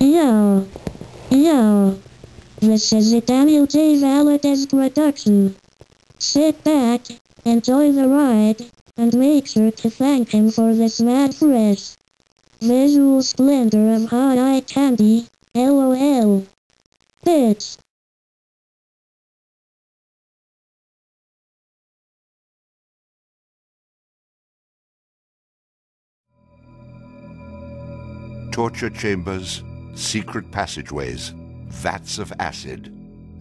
Yo. Yo. This is Daniel J. Valadez production. Sit back, enjoy the ride, and make sure to thank him for this mad fresh visual splendor of hot eye candy. LOL. Bitch. torture chambers, secret passageways, vats of acid,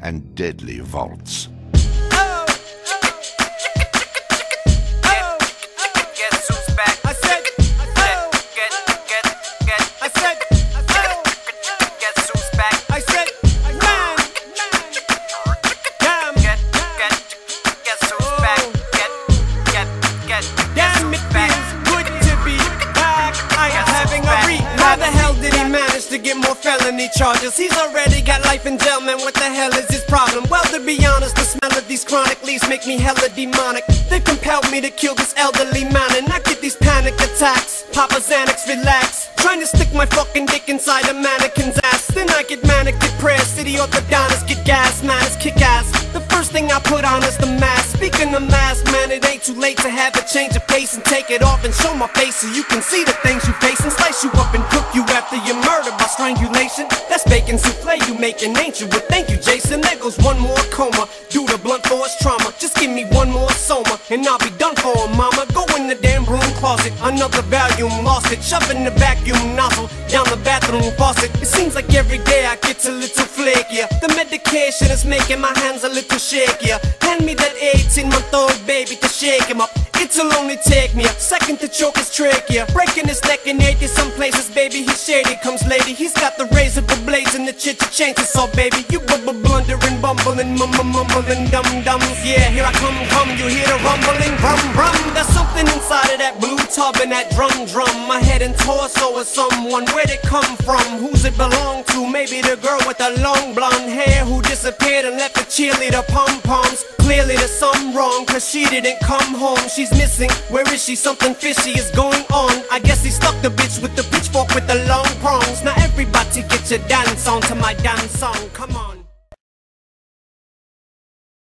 and deadly vaults. Damn, it feels good to be back. I am having a re. How the hell to get more felony charges? He's already got life in jail, man. What the hell is his problem? Well, to be honest, the smell of these chronic leaves make me hella demonic. They compelled me to kill this elderly man, and I get these panic attacks. Papa Xanax, relax. Trying to stick my fucking dick inside a mannequin's ass. Then I get manic depressed. City orthodontists get gas, man, it's kick ass. The first thing I put on is the mask. Too late to have a change of pace and take it off and show my face so you can see the things you face and slice you up and cook you after you murder by strangulation. That's bacon souffle you making, ain't you? But thank you, Jason. There goes one more coma due to blunt force trauma. Just give me one more soma and I'll be done for, mama. Go in the damn room closet, another volume, lost it. Shove in the vacuum nozzle down the bathroom faucet. It seems like every day I get a little flakier. The medication is making my hands a little shakier. Hand me that 18 month old baby to shake him up. It'll only take me a second to choke his trachea. Breaking his neck in 80 some places, baby. He's shady, comes lady. He's got the razor blades and the chit to change his all, baby. You bubble blundering, bumbling, mumble, mumbling, dum dums. Yeah, here I come, come. You hear the rumbling, rum rum. There's something inside of that blue tub and that drum drum. My head and torso is someone. Where'd it come from? Who's it belong to? Maybe the girl with the long blonde hair who disappeared and left the cheerleader pom poms. Clearly there's something wrong, cause she didn't come home. She's missing. Where is she? Something fishy is going on. I guess he stuck the bitch with the pitchfork with the long prongs. Now everybody get your dance on to my dance song. Come on.